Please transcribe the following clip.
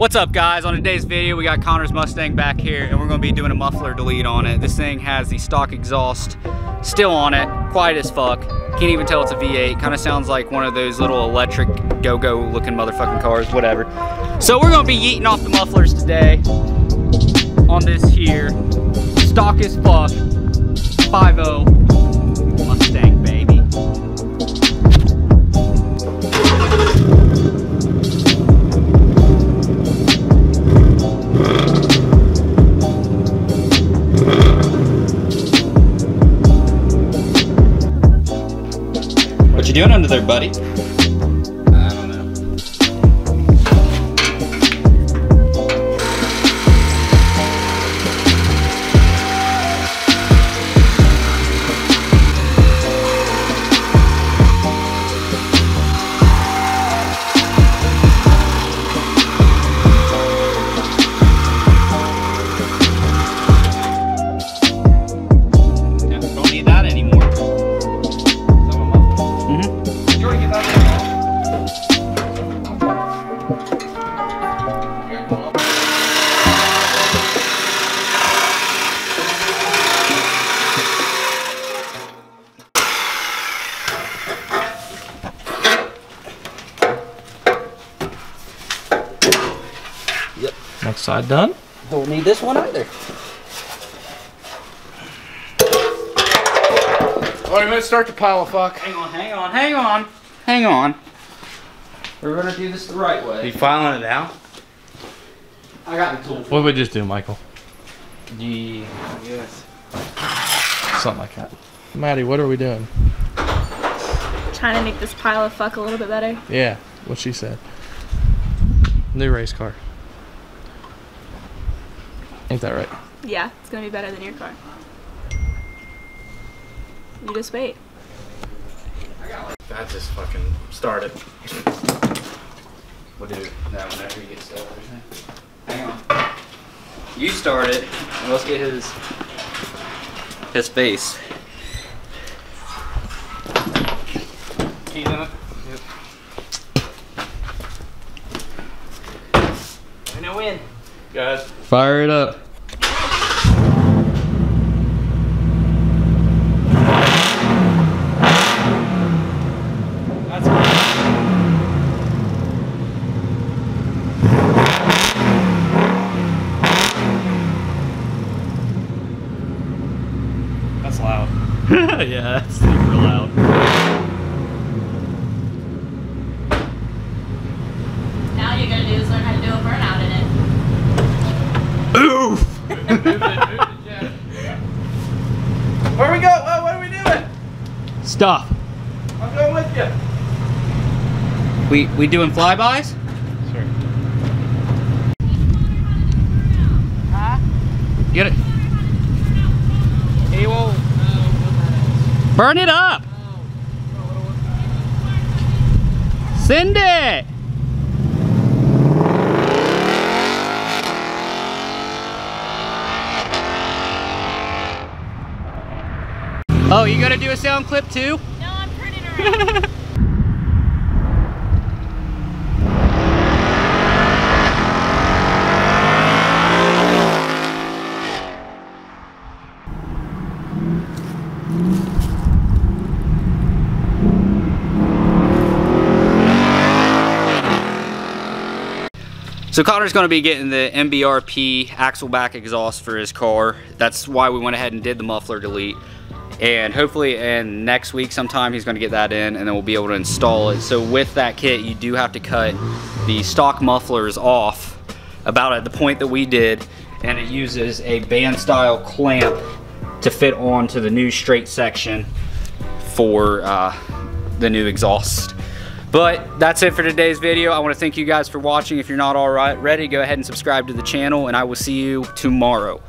What's up guys? On today's video we got Connor's Mustang back here and we're to be doing a muffler delete on it. This thing has the stock exhaust still on it, quiet as fuck. Can't even tell it's a V8. Kind of sounds like one of those little electric go-go looking motherfucking cars, whatever. So we're to be yeeting off the mufflers today on this here stock as fuck 5.0 you doing under there, buddy? Next side done. Don't need this one either. Alright, let's start the pile of fuck. Hang on, hang on, hang on, hang on. We're gonna do this the right Are you way. filing it out? I got the tool. What did we just do, Michael? Yeah. Yes. Something like that. Maddie, what are we doing? Trying to make this pile of fuck a little bit better. Yeah, what she said. New race car. Ain't that right? Yeah, it's gonna be better than your car. You just wait. That just fucking started. We'll do that whenever you get started. Hang on. You start it, and let's get his his face. Key in it? I know win. Guys. Fire it up. That's That's loud. yeah, that's super loud. Now you're gonna do is learn how to do a burnout in it. Oof! Where we go? Oh, what are we doing? Stop. I'm going with you. We we doing flybys? Sure. Get it. He will burn it up. Oh. Send it. You gotta do a sound clip too? No, I'm turning around. So Connor's gonna be getting the MBRP axle back exhaust for his car. That's why we went ahead and did the muffler delete. And hopefully in next week sometime he's gonna get that in and then we'll be able to install it. So with that kit, you do have to cut the stock mufflers off about at the point that we did. And it uses a band style clamp to fit onto the new straight section for uh, the new exhaust. But that's it for today's video. I want to thank you guys for watching. If you're not already, go ahead and subscribe to the channel, and I will see you tomorrow.